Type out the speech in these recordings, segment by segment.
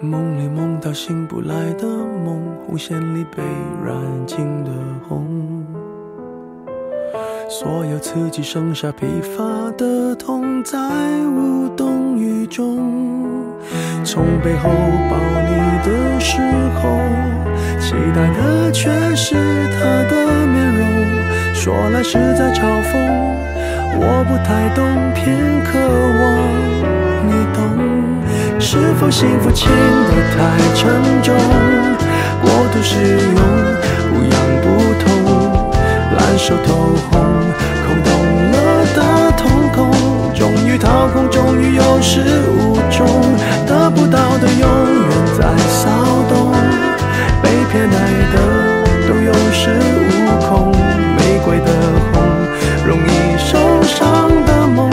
梦里梦到醒不来的梦，红线里被染尽的红。所有刺激剩下疲乏的痛，在无动于衷。从背后抱你的时候，期待的却是他的面容。说来是在嘲讽，我不太懂，偏渴望你懂。是否幸福轻得太沉重？过度使用，不痒不痛，烂熟透红，空洞了的瞳孔，终于掏空，终于有始无终，得不到的永远在骚动，被偏爱的都有恃无恐，玫瑰的红，容易受伤的梦。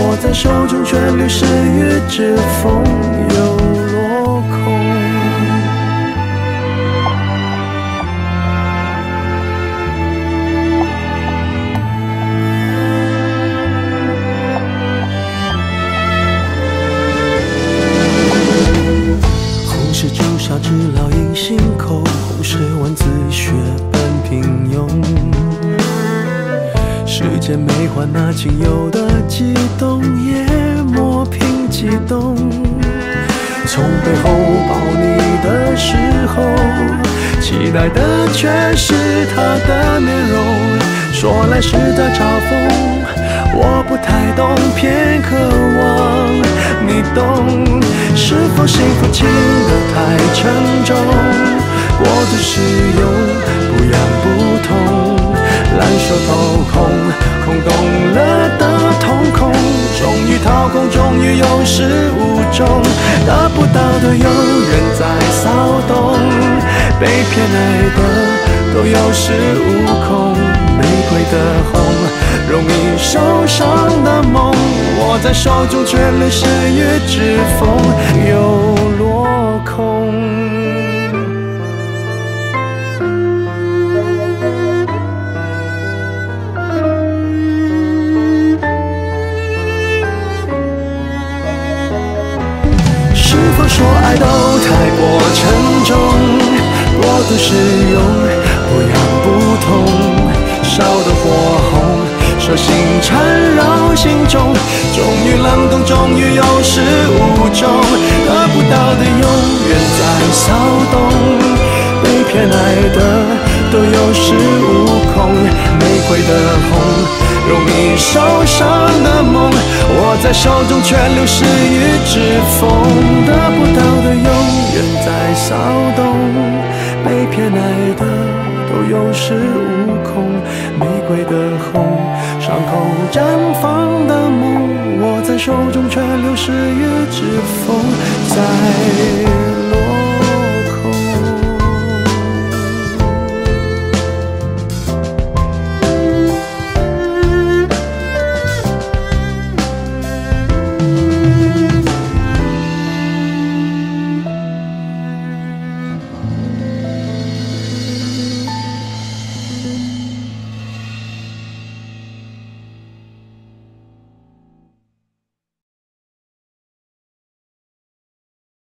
握在手中却流失于指缝，时间没还那仅有的悸动，也磨平激动。从背后抱你的时候，期待的却是他的面容。说来是在嘲讽，我不太懂，偏渴望你懂。是否幸福轻得太沉重？过度使用，不痒不痛。烂熟透空，终于有始无终，得不到的永远在骚动，被偏爱的都有恃无恐，玫瑰的红，容易受伤的梦，握在手中却流失于指缝，又说爱都太过沉重，过度使用，不痒不痛，烧得火红，手心缠绕心中，终于冷冻，终于有始无终，得不到的永远在骚动，被偏爱的都有恃无恐，玫瑰的红。容易受伤的梦，握在手中却流失于指缝，得不到的永远在骚动，被偏爱的都有恃无恐，玫瑰的红，伤口绽放的梦，握在手中却流失于指缝，在。